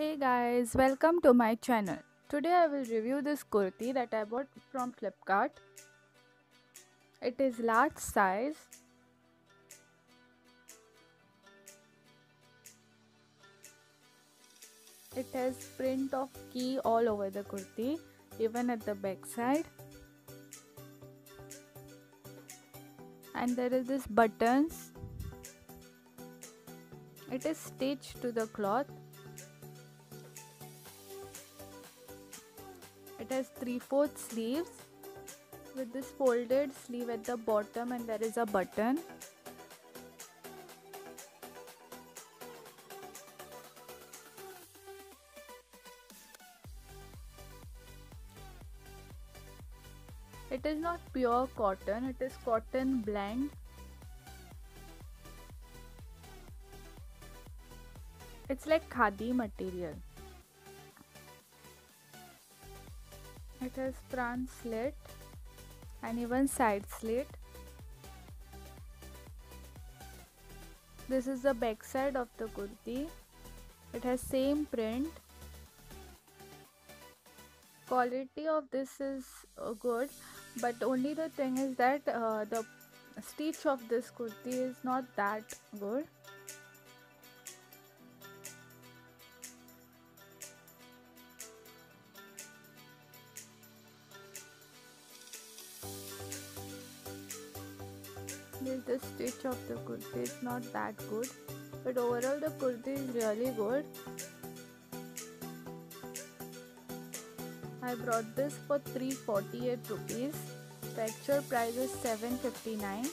Hey guys, welcome to my channel. Today I will review this kurti that I bought from Flipkart. It is large size. It has print of key all over the kurti, even at the back side. And there is this buttons. It is stitched to the cloth it has 3 4 sleeves. With this folded sleeve at the bottom and there is a button. It is not pure cotton it is cotton blend. It's like khadi material it has front slit and even side slit. This is the back side of the kurti. It has same print. Quality of this is uh, good but only the thing is that uh, the stitch of this kurti is not that good this the stitch of the kurti is not that good. But overall the kurti is really good. I brought this for 348 rupees. The actual price is 759